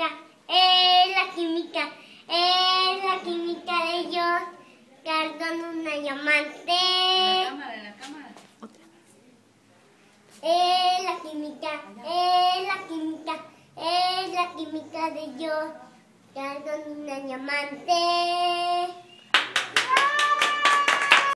química, es la química, es la química de yo, cargando una diamante. En la cámara, la cámara. Es la química, es la química, es la química de yo, cargando una diamante.